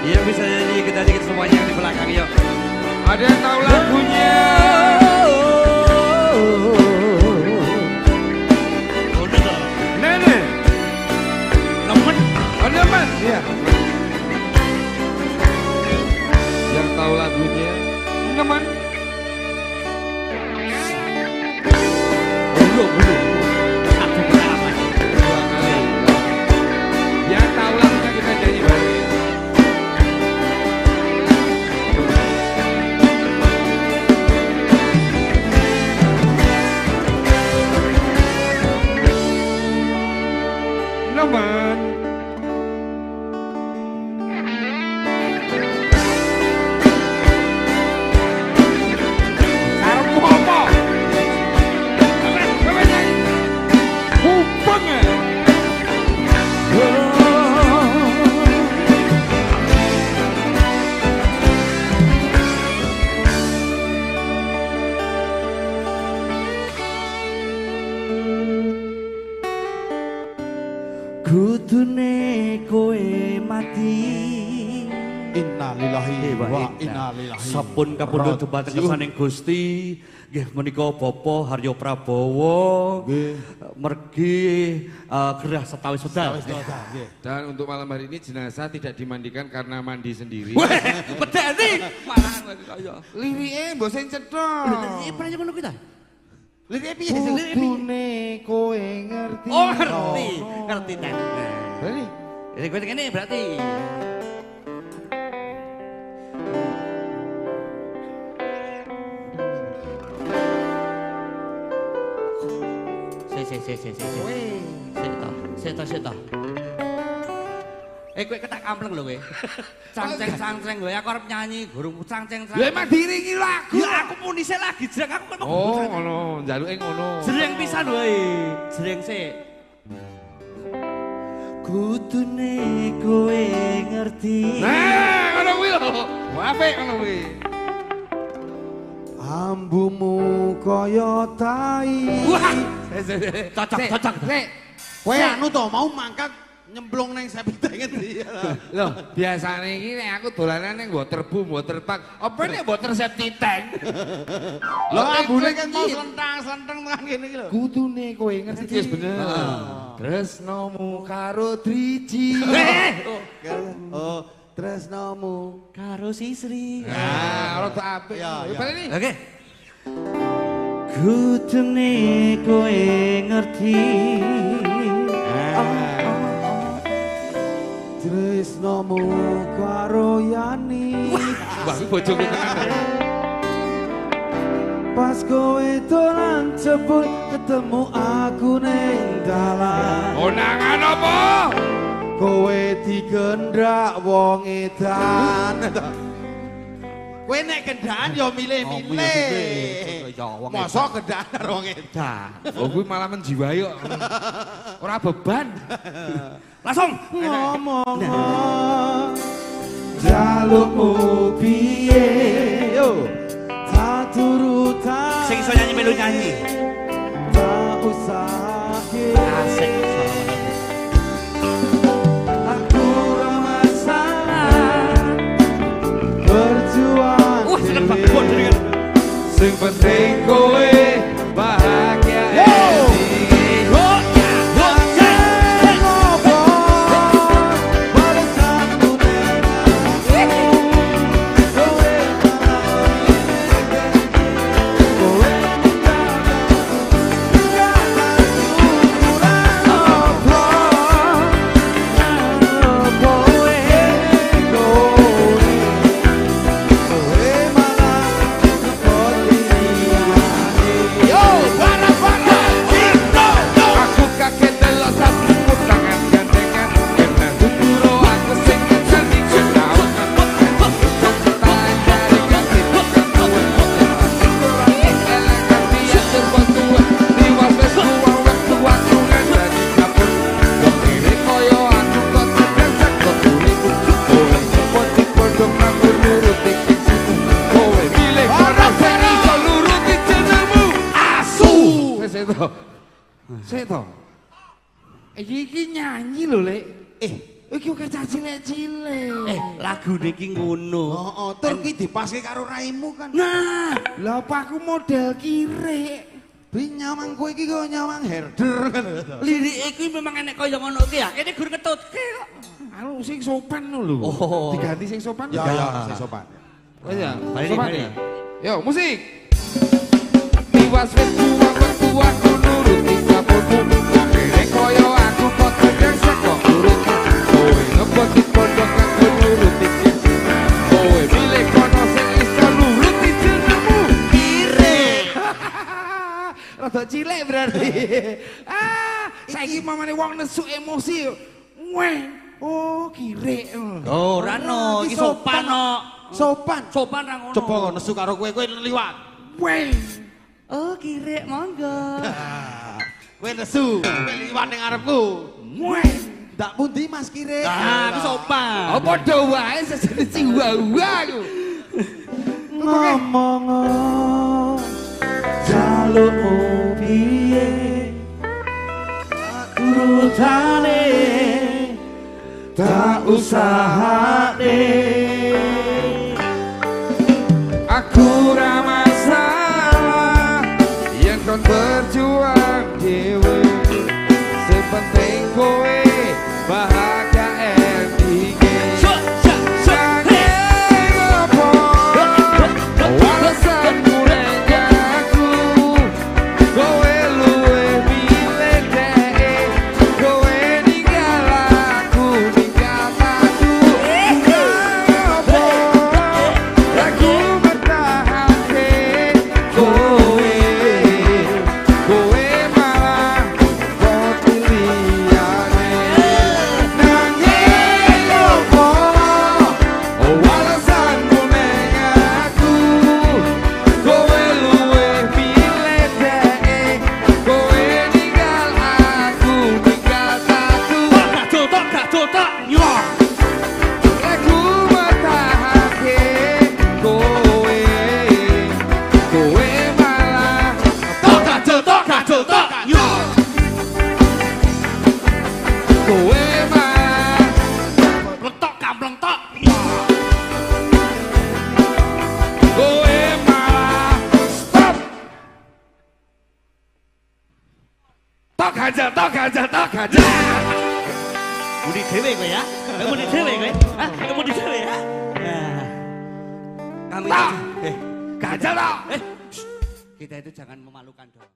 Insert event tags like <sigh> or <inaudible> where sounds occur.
Iya bisa nyanyi kita dikit semuanya yang di belakang yuk. Ada yang tahu lagunya? Nenek. Nemen. Oh nemen. Iya. Kudune kowe mati. Innalillahi wa inna ilaihi Sampun kapundhut dumateng kesaning Gusti, nggih menika Bapak Haryo Prabowo Nggih. mergi eh, gerah setawis wedal. Dan untuk malam hari ini jenazah tidak dimandikan karena mandi sendiri. Medeni malahan lagi kaya. Lirike mbok sing cetha. Iki pernah ngono kita? Lirike piye? Kudune kowe ngerti. Oh ngerti, ngerti kan. Berarti Jadi gue ini berarti. Si si si si si si. Si to, si to, si to. Eh kowe ketak ampleng lho kowe. Cangceng cangceng kowe aku arep nyanyi gurung cangceng cangceng. emang diringi lagu. Ya aku pun dhisik lagi jreng aku kan mau Oh, ngono, njaluke ngono. Jreng pisan wae. Jreng sik. Kudune kowe ngerti. Nah, ngono kuwi lho. Apik ngono kuwi. Ambumu kaya tai. Wah, Cocok, cocok, cocok. Sik. Kowe anu to mau mangkat nyemplung nang sepeda ngendi. Loh, biasane iki nek aku dolanan ning waterboom, waterpark, apa nek water safety tank? <laughs> Lho ambune kan mau iki. selentang-selentang tekan kene iki lho. Kudune kowe ngerti wis bener. <laughs> Tresnomu karo driji. <laughs> Oh, tresnomu. Karo Sisri. Nah, rada apik. Ya, ya. Balik nih. Oke. Kudune kowe ngerti. Tresnomu karo Yani. Wah, bojoku. Pas kowe dolan jebul ketemu aku ning dalan. Konangan apa? Kowe digendrak wong edan. <laughs> Kowe nek gendaan ya milih-milih. Mosok gendaan karo wong edan. Oh, kuwi malah menjiwai kok. <laughs> Ora beban. <laughs> Langsung. Ngomong jalukmu piye yo tak turutan Sing iso nyanyi melu nyanyi. tak usah Asik. Iki iki nyanyi lho, Lek. Eh, Iki kok cilik-cilik. Eh, lagu niki ngono. Oh, oh, tur ki dipaske karo raimu kan. Nah, Lah apa aku model kire? Bi nyawang kowe iki kok nyawang herder kan. lirik iki memang enek kaya ngono ki ya. Kene gur ketutke kok. Anu sing sopan lho. Oh. Diganti sing sopan. Ya ya, sing sopan. Oh ya. Balik, sopan balik. ya. Yo, musik. Tiwas wis tuwa aku nuruti <laughs> ah, saiki mamane wong nesu emosi. Weh. Oh, kire. Oh, Rano, iki sopan no. Sopan. Sopan ra ngono. Coba nesu karo kowe kowe liwat. Weh. Oh, kire monggo. <laughs> Kowe nesu, kowe liwat ning ngarepku. Weh. Ndak pundi Mas Kire. Ah, iki sopan. Oh, padha wae sesene jiwa-jiwa aku. ngomong jalukmu urutane tak usahane Aku ra masalah yen kon berjuang dhewe. Sing penting kowe bahagia Tok aja, tok aja, tok aja Muni dhewe kowe ya. Kowe muni dhewe kowe. Hah? Kowe muni dhewe ya. Nah. Kami Tak. eh Gajah tok eh kita itu jangan memalukan dong.